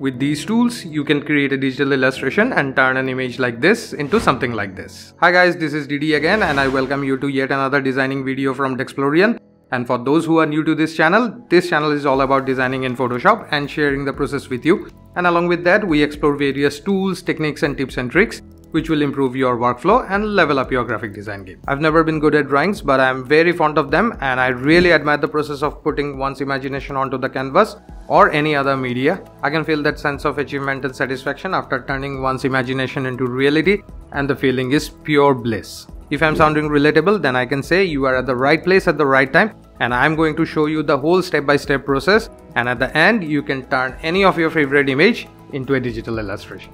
With these tools, you can create a digital illustration and turn an image like this into something like this. Hi guys, this is Didi again and I welcome you to yet another designing video from Dexplorion. And for those who are new to this channel, this channel is all about designing in Photoshop and sharing the process with you. And along with that, we explore various tools, techniques and tips and tricks which will improve your workflow and level up your graphic design game. I've never been good at drawings, but I'm very fond of them and I really admire the process of putting one's imagination onto the canvas or any other media. I can feel that sense of achievement and satisfaction after turning one's imagination into reality and the feeling is pure bliss. If I'm sounding relatable, then I can say you are at the right place at the right time and I'm going to show you the whole step-by-step -step process and at the end you can turn any of your favorite image into a digital illustration.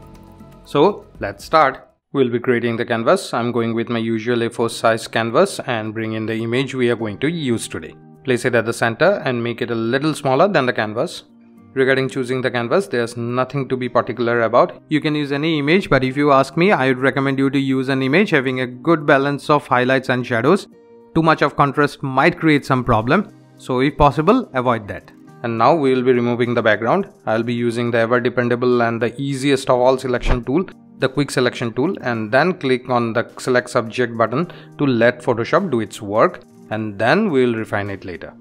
So let's start. We'll be creating the canvas. I'm going with my usual A4 size canvas and bring in the image we are going to use today. Place it at the center and make it a little smaller than the canvas. Regarding choosing the canvas, there's nothing to be particular about. You can use any image, but if you ask me, I would recommend you to use an image having a good balance of highlights and shadows. Too much of contrast might create some problem, so if possible, avoid that. And now we will be removing the background. I'll be using the ever dependable and the easiest of all selection tool the quick selection tool and then click on the select subject button to let Photoshop do its work and then we'll refine it later.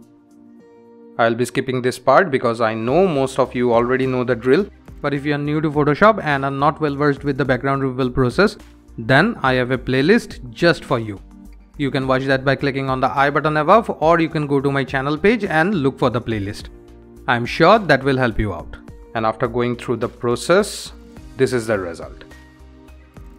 I'll be skipping this part because I know most of you already know the drill but if you are new to Photoshop and are not well versed with the background removal process then I have a playlist just for you. You can watch that by clicking on the I button above or you can go to my channel page and look for the playlist. I'm sure that will help you out. And after going through the process, this is the result.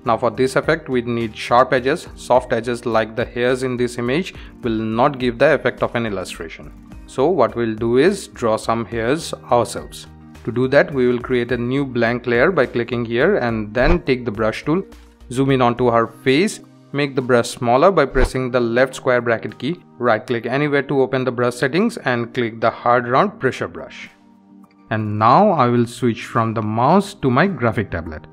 Now for this effect we need sharp edges, soft edges like the hairs in this image will not give the effect of an illustration. So what we'll do is draw some hairs ourselves. To do that we will create a new blank layer by clicking here and then take the brush tool, zoom in onto her face, make the brush smaller by pressing the left square bracket key, right click anywhere to open the brush settings and click the hard round pressure brush. And now I will switch from the mouse to my graphic tablet.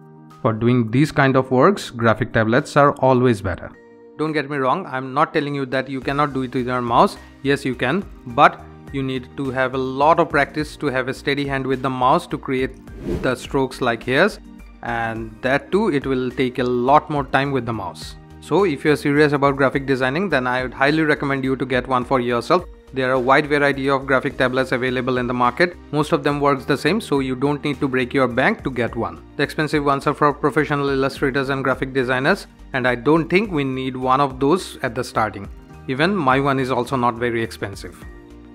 For doing these kind of works, graphic tablets are always better. Don't get me wrong, I'm not telling you that you cannot do it with your mouse. Yes, you can, but you need to have a lot of practice to have a steady hand with the mouse to create the strokes like hairs and that too it will take a lot more time with the mouse. So if you're serious about graphic designing then I would highly recommend you to get one for yourself there are a wide variety of graphic tablets available in the market. Most of them works the same so you don't need to break your bank to get one. The expensive ones are for professional illustrators and graphic designers and I don't think we need one of those at the starting. Even my one is also not very expensive.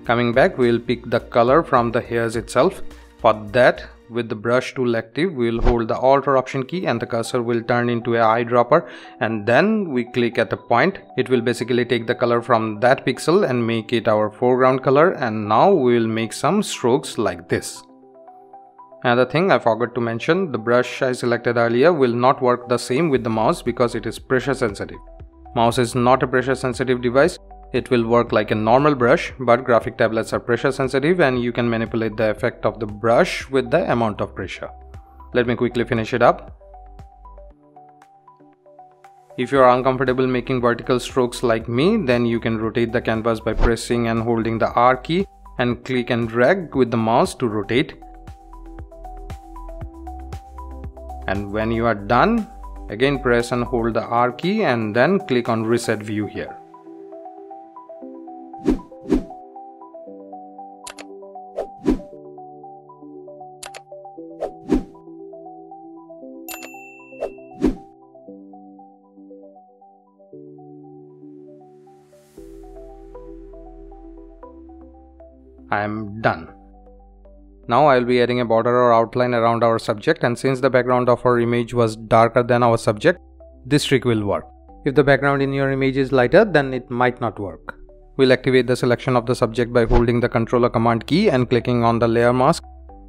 Coming back we'll pick the color from the hairs itself. For that with the brush tool active, we'll hold the Alt or Option key and the cursor will turn into a eyedropper and then we click at the point. It will basically take the color from that pixel and make it our foreground color and now we'll make some strokes like this. Another thing I forgot to mention, the brush I selected earlier will not work the same with the mouse because it is pressure sensitive. Mouse is not a pressure sensitive device it will work like a normal brush, but graphic tablets are pressure sensitive and you can manipulate the effect of the brush with the amount of pressure. Let me quickly finish it up. If you are uncomfortable making vertical strokes like me, then you can rotate the canvas by pressing and holding the R key and click and drag with the mouse to rotate. And when you are done, again press and hold the R key and then click on reset view here. I am done. Now I will be adding a border or outline around our subject and since the background of our image was darker than our subject, this trick will work. If the background in your image is lighter, then it might not work. We'll activate the selection of the subject by holding the controller command key and clicking on the layer mask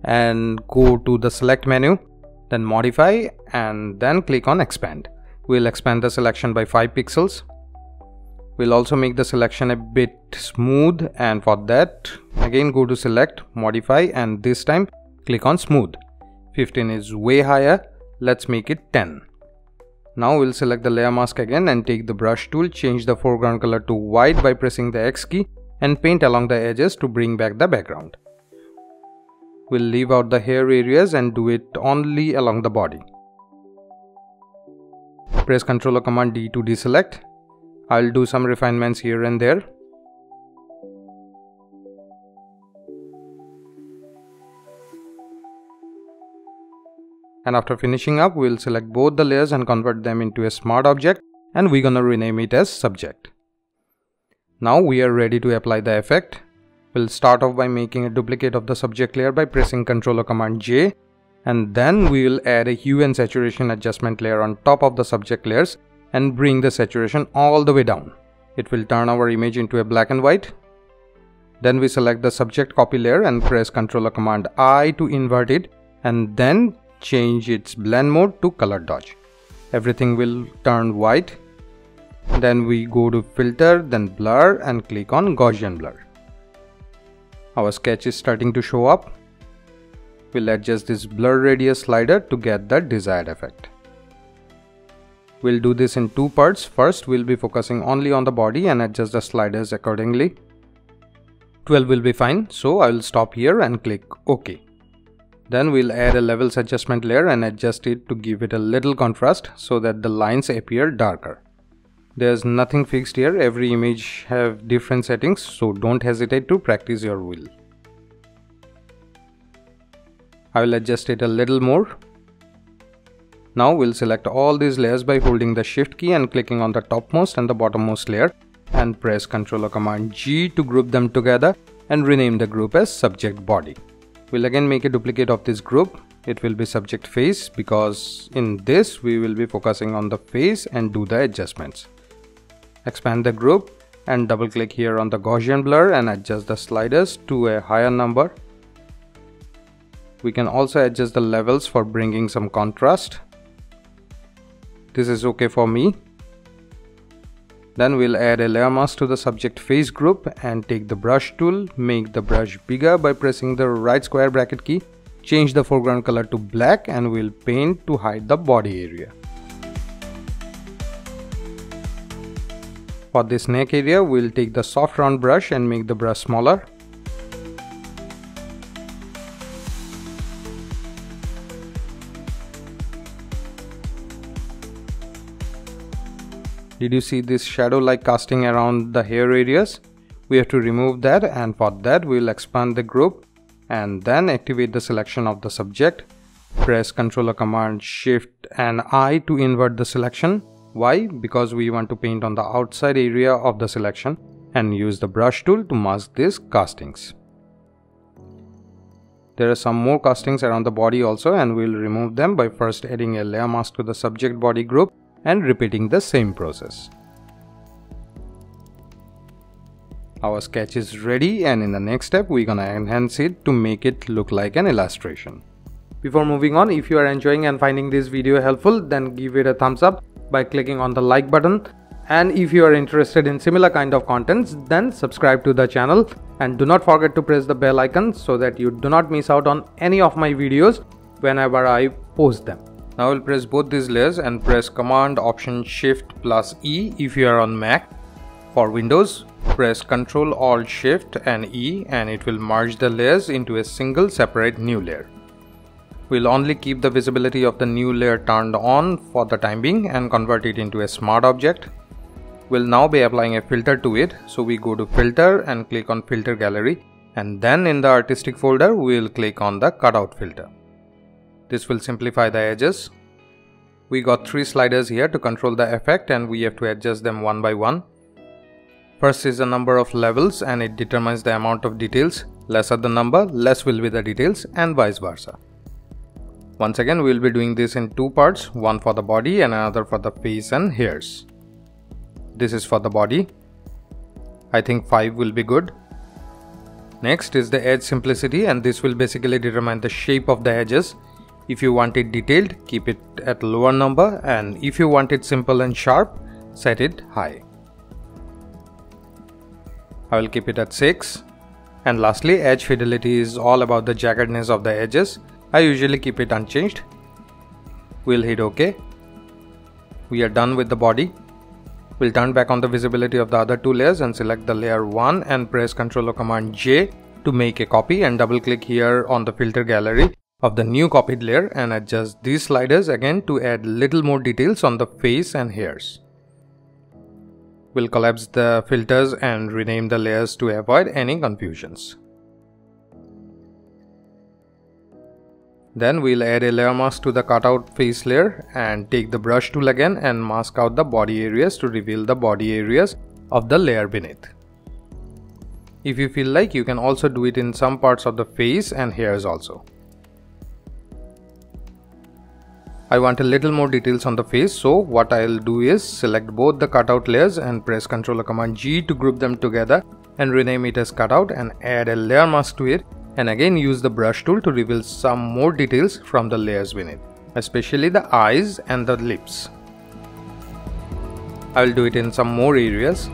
and go to the select menu, then modify and then click on expand. We'll expand the selection by 5 pixels we'll also make the selection a bit smooth and for that again go to select modify and this time click on smooth 15 is way higher let's make it 10 now we'll select the layer mask again and take the brush tool change the foreground color to white by pressing the X key and paint along the edges to bring back the background We'll leave out the hair areas and do it only along the body. Press Ctrl or Command D to deselect. I'll do some refinements here and there. And after finishing up, we'll select both the layers and convert them into a smart object and we're gonna rename it as subject. Now we are ready to apply the effect. We'll start off by making a duplicate of the subject layer by pressing Ctrl or Command J and then we will add a hue and saturation adjustment layer on top of the subject layers and bring the saturation all the way down. It will turn our image into a black and white. Then we select the subject copy layer and press Ctrl or Command I to invert it and then change its blend mode to color dodge. Everything will turn white. Then we go to filter then blur and click on Gaussian blur. Our sketch is starting to show up. We'll adjust this blur radius slider to get the desired effect. We'll do this in two parts. First, we'll be focusing only on the body and adjust the sliders accordingly. 12 will be fine, so I will stop here and click OK. Then we'll add a levels adjustment layer and adjust it to give it a little contrast so that the lines appear darker. There's nothing fixed here, every image have different settings so don't hesitate to practice your will. I will adjust it a little more. Now we'll select all these layers by holding the shift key and clicking on the topmost and the bottommost layer and press Ctrl or Command G to group them together and rename the group as subject body. We'll again make a duplicate of this group. It will be subject face because in this we will be focusing on the face and do the adjustments. Expand the group and double click here on the Gaussian blur and adjust the sliders to a higher number. We can also adjust the levels for bringing some contrast. This is okay for me then we'll add a layer mask to the subject face group and take the brush tool, make the brush bigger by pressing the right square bracket key, change the foreground color to black and we'll paint to hide the body area. For this neck area, we'll take the soft round brush and make the brush smaller. Did you see this shadow like casting around the hair areas? We have to remove that and for that we'll expand the group and then activate the selection of the subject. Press Ctrl Command Shift and I to invert the selection. Why? Because we want to paint on the outside area of the selection and use the brush tool to mask these castings. There are some more castings around the body also and we'll remove them by first adding a layer mask to the subject body group and repeating the same process. Our sketch is ready and in the next step we're gonna enhance it to make it look like an illustration. Before moving on, if you are enjoying and finding this video helpful, then give it a thumbs up by clicking on the like button. And if you are interested in similar kind of contents, then subscribe to the channel and do not forget to press the bell icon so that you do not miss out on any of my videos whenever I post them. Now we will press both these layers and press Command Option Shift plus E if you are on Mac. For Windows, press Ctrl Alt Shift and E and it will merge the layers into a single separate new layer. We'll only keep the visibility of the new layer turned on for the time being and convert it into a smart object. We'll now be applying a filter to it so we go to filter and click on filter gallery and then in the artistic folder we'll click on the cutout filter. This will simplify the edges. We got three sliders here to control the effect and we have to adjust them one by one. First is the number of levels and it determines the amount of details. Lesser the number, less will be the details and vice versa. Once again, we will be doing this in two parts, one for the body and another for the face and hairs. This is for the body. I think 5 will be good. Next is the edge simplicity and this will basically determine the shape of the edges if you want it detailed, keep it at lower number and if you want it simple and sharp, set it high. I will keep it at 6. And lastly, edge fidelity is all about the jaggedness of the edges. I usually keep it unchanged. We'll hit OK. We are done with the body. We'll turn back on the visibility of the other two layers and select the layer 1 and press Ctrl or Command J to make a copy and double click here on the filter gallery of the new copied layer and adjust these sliders again to add little more details on the face and hairs. We'll collapse the filters and rename the layers to avoid any confusions. Then we'll add a layer mask to the cutout face layer and take the brush tool again and mask out the body areas to reveal the body areas of the layer beneath. If you feel like you can also do it in some parts of the face and hairs also. I want a little more details on the face so what I'll do is select both the cutout layers and press Ctrl Command G to group them together and rename it as cutout and add a layer mask to it and again use the brush tool to reveal some more details from the layers beneath, especially the eyes and the lips. I will do it in some more areas.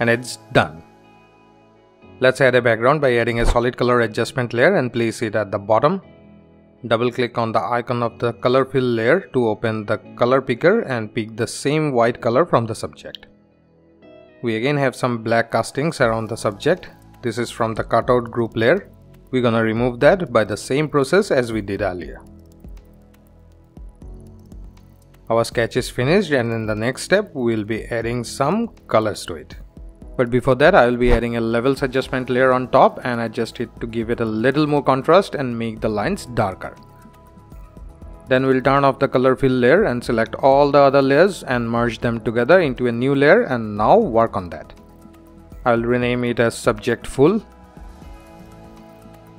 And it's done. Let's add a background by adding a solid color adjustment layer and place it at the bottom Double click on the icon of the color fill layer to open the color picker and pick the same white color from the subject. We again have some black castings around the subject. This is from the cutout group layer. We're gonna remove that by the same process as we did earlier. Our sketch is finished and in the next step we'll be adding some colors to it. But before that I will be adding a levels adjustment layer on top and adjust it to give it a little more contrast and make the lines darker. Then we'll turn off the color fill layer and select all the other layers and merge them together into a new layer and now work on that. I'll rename it as subject full.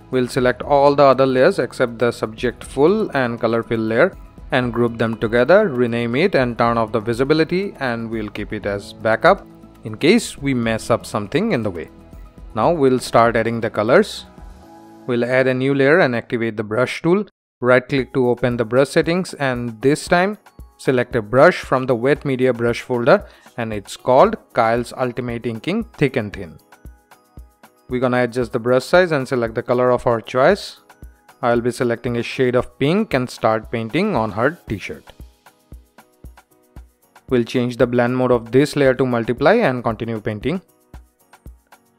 We'll select all the other layers except the subject full and color fill layer and group them together, rename it and turn off the visibility and we'll keep it as backup in case we mess up something in the way. Now we'll start adding the colors. We'll add a new layer and activate the brush tool. Right click to open the brush settings and this time select a brush from the wet media brush folder and it's called Kyle's Ultimate Inking Thick and Thin. We're gonna adjust the brush size and select the color of our choice. I'll be selecting a shade of pink and start painting on her t-shirt. We'll change the blend mode of this layer to multiply and continue painting.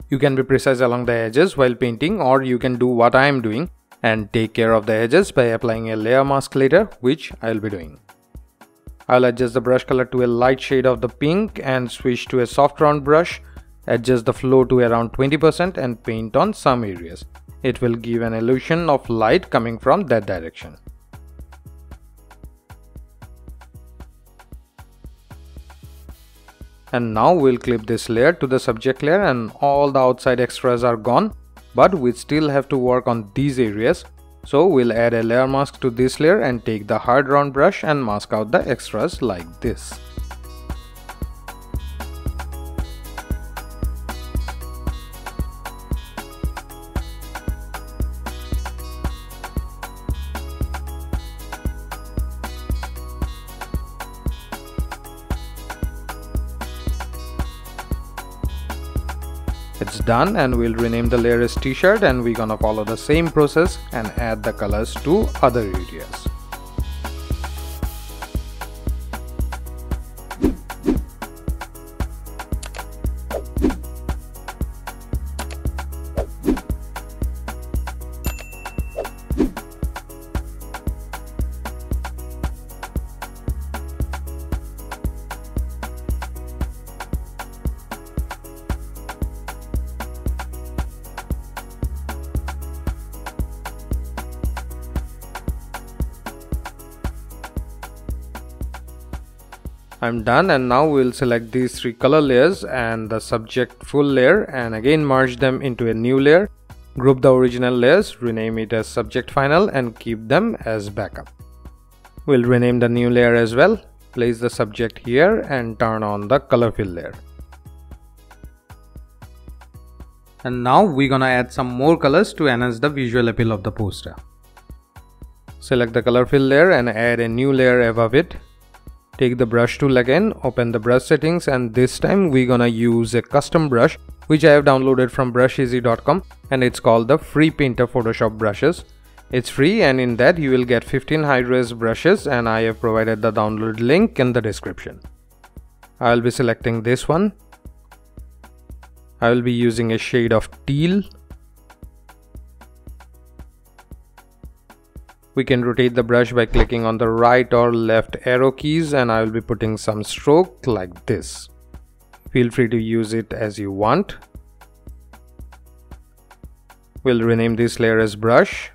You can be precise along the edges while painting or you can do what I am doing and take care of the edges by applying a layer mask later which I'll be doing. I'll adjust the brush color to a light shade of the pink and switch to a soft round brush, adjust the flow to around 20% and paint on some areas. It will give an illusion of light coming from that direction. And now we'll clip this layer to the subject layer and all the outside extras are gone but we still have to work on these areas so we'll add a layer mask to this layer and take the hard round brush and mask out the extras like this. Done and we'll rename the layer as t-shirt and we're gonna follow the same process and add the colors to other areas. I'm done and now we'll select these three color layers and the subject full layer and again merge them into a new layer. Group the original layers, rename it as subject final and keep them as backup. We'll rename the new layer as well. Place the subject here and turn on the color fill layer. And now we're gonna add some more colors to enhance the visual appeal of the poster. Select the color fill layer and add a new layer above it take the brush tool again open the brush settings and this time we're gonna use a custom brush which I have downloaded from brusheezy.com and it's called the free painter photoshop brushes It's free and in that you will get 15 high-res brushes and I have provided the download link in the description. I'll be selecting this one. I will be using a shade of teal We can rotate the brush by clicking on the right or left arrow keys and I will be putting some stroke like this. Feel free to use it as you want. We'll rename this layer as brush.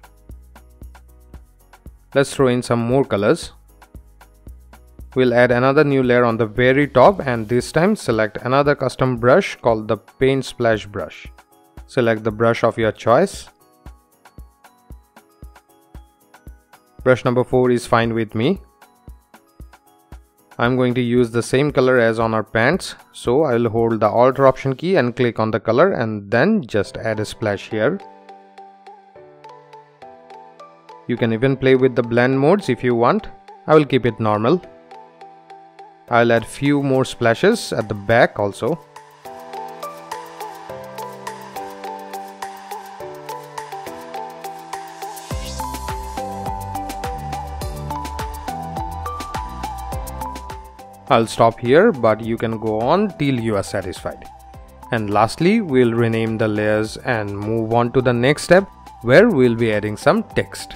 Let's throw in some more colors. We'll add another new layer on the very top and this time select another custom brush called the paint splash brush. Select the brush of your choice brush number 4 is fine with me. I'm going to use the same color as on our pants so I'll hold the alt option key and click on the color and then just add a splash here. You can even play with the blend modes if you want. I will keep it normal. I'll add few more splashes at the back also. I'll stop here but you can go on till you are satisfied. And lastly, we'll rename the layers and move on to the next step where we'll be adding some text.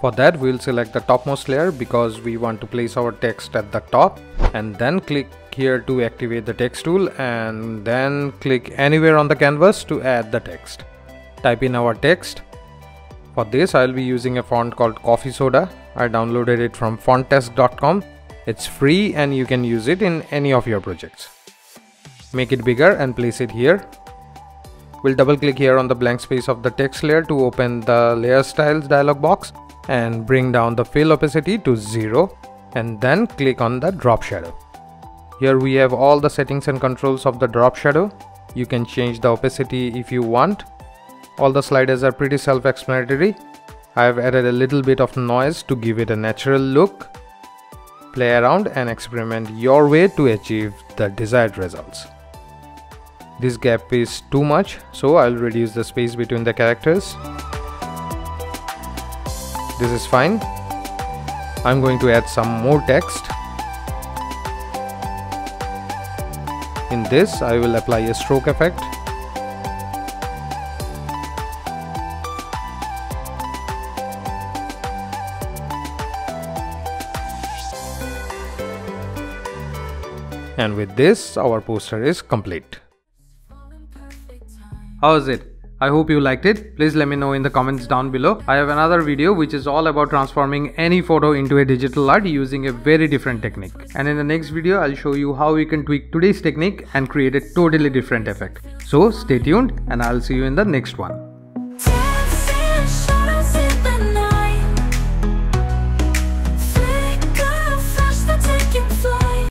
For that, we'll select the topmost layer because we want to place our text at the top and then click here to activate the text tool and then click anywhere on the canvas to add the text. Type in our text. For this, I'll be using a font called Coffee Soda. I downloaded it from fontesk.com it's free and you can use it in any of your projects. Make it bigger and place it here. We'll double click here on the blank space of the text layer to open the layer styles dialog box and bring down the fill opacity to 0 and then click on the drop shadow. Here we have all the settings and controls of the drop shadow. You can change the opacity if you want. All the sliders are pretty self-explanatory. I have added a little bit of noise to give it a natural look play around and experiment your way to achieve the desired results. This gap is too much, so I'll reduce the space between the characters. This is fine. I'm going to add some more text. In this, I will apply a stroke effect. And with this, our poster is complete. How is it? I hope you liked it. Please let me know in the comments down below. I have another video which is all about transforming any photo into a digital art using a very different technique. And in the next video, I'll show you how you can tweak today's technique and create a totally different effect. So stay tuned and I'll see you in the next one.